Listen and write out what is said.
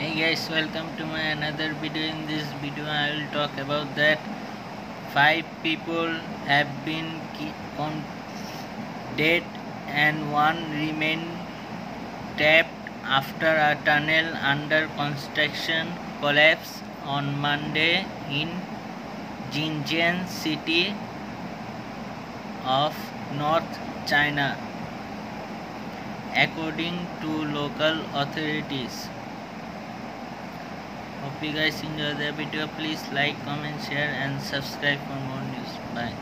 hey guys welcome to my another video. In this video i will talk about that five people have been on dead and one remain trapped after a tunnel under construction collapse on monday in Xinjiang city of north china according to local authorities hope you guys enjoy the video. Please like comment share and subscribe for more news. Bye